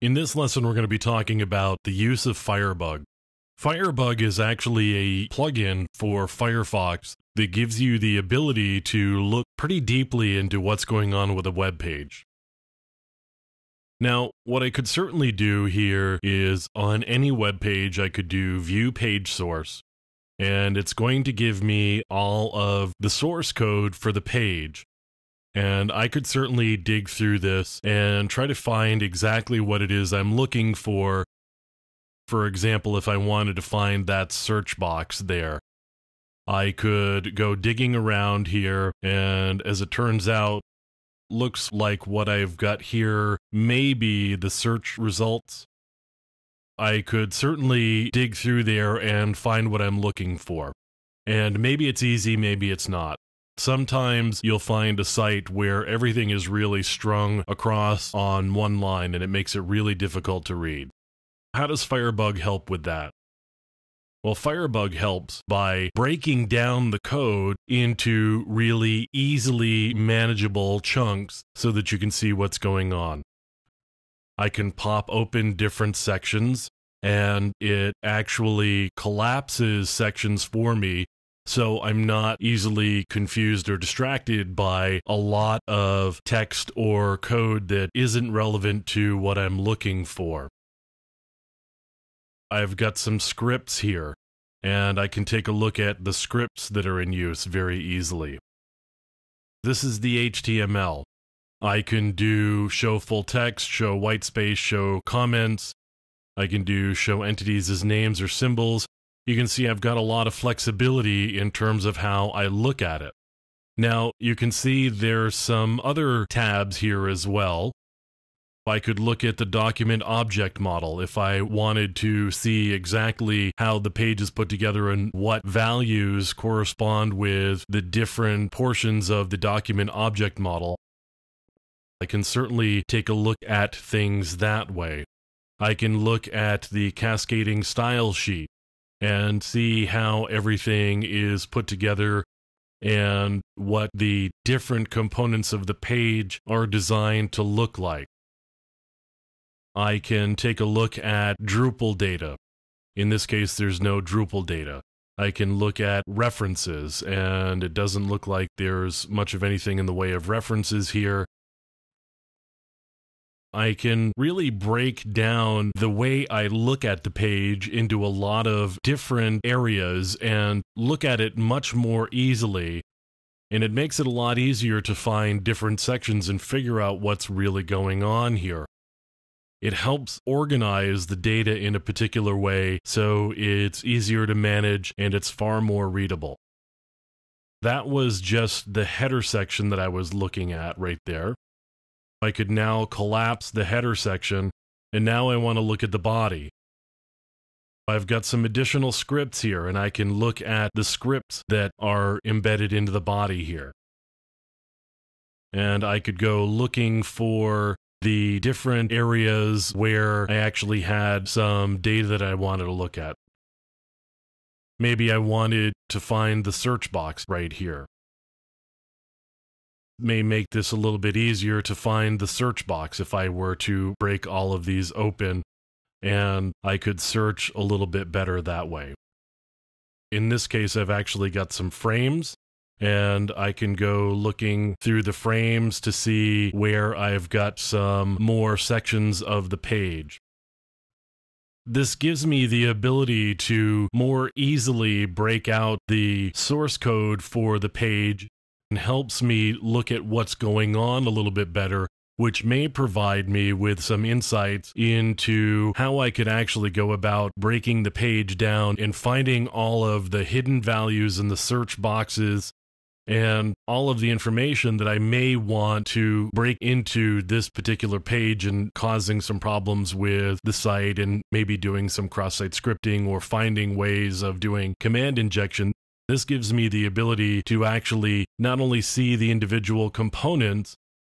In this lesson, we're going to be talking about the use of Firebug. Firebug is actually a plugin for Firefox that gives you the ability to look pretty deeply into what's going on with a web page. Now, what I could certainly do here is on any web page, I could do view page source, and it's going to give me all of the source code for the page. And I could certainly dig through this and try to find exactly what it is I'm looking for. For example, if I wanted to find that search box there, I could go digging around here, and as it turns out, looks like what I've got here may be the search results. I could certainly dig through there and find what I'm looking for. And maybe it's easy, maybe it's not. Sometimes you'll find a site where everything is really strung across on one line and it makes it really difficult to read. How does Firebug help with that? Well, Firebug helps by breaking down the code into really easily manageable chunks so that you can see what's going on. I can pop open different sections and it actually collapses sections for me so I'm not easily confused or distracted by a lot of text or code that isn't relevant to what I'm looking for. I've got some scripts here, and I can take a look at the scripts that are in use very easily. This is the HTML. I can do show full text, show white space, show comments. I can do show entities as names or symbols you can see I've got a lot of flexibility in terms of how I look at it. Now, you can see there's some other tabs here as well. I could look at the document object model if I wanted to see exactly how the page is put together and what values correspond with the different portions of the document object model. I can certainly take a look at things that way. I can look at the cascading style sheet and see how everything is put together and what the different components of the page are designed to look like. I can take a look at Drupal data. In this case, there's no Drupal data. I can look at references, and it doesn't look like there's much of anything in the way of references here. I can really break down the way I look at the page into a lot of different areas and look at it much more easily. And it makes it a lot easier to find different sections and figure out what's really going on here. It helps organize the data in a particular way so it's easier to manage and it's far more readable. That was just the header section that I was looking at right there. I could now collapse the header section, and now I want to look at the body. I've got some additional scripts here, and I can look at the scripts that are embedded into the body here. And I could go looking for the different areas where I actually had some data that I wanted to look at. Maybe I wanted to find the search box right here may make this a little bit easier to find the search box if I were to break all of these open and I could search a little bit better that way. In this case, I've actually got some frames and I can go looking through the frames to see where I've got some more sections of the page. This gives me the ability to more easily break out the source code for the page helps me look at what's going on a little bit better, which may provide me with some insights into how I could actually go about breaking the page down and finding all of the hidden values in the search boxes and all of the information that I may want to break into this particular page and causing some problems with the site and maybe doing some cross site scripting or finding ways of doing command injection this gives me the ability to actually not only see the individual components,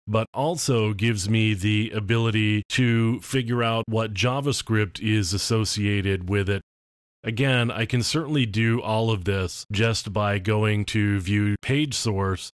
but also gives me the ability to figure out what JavaScript is associated with it. Again, I can certainly do all of this just by going to view page source.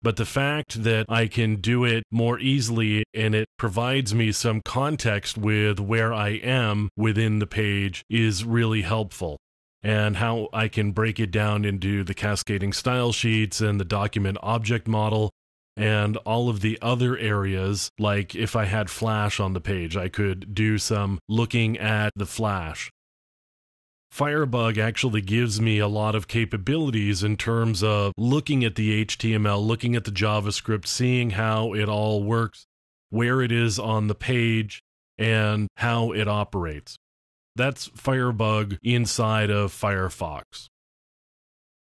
But the fact that I can do it more easily and it provides me some context with where I am within the page is really helpful. And how I can break it down into the cascading style sheets and the document object model and all of the other areas. Like if I had Flash on the page, I could do some looking at the Flash Firebug actually gives me a lot of capabilities in terms of looking at the HTML, looking at the JavaScript, seeing how it all works, where it is on the page, and how it operates. That's Firebug inside of Firefox.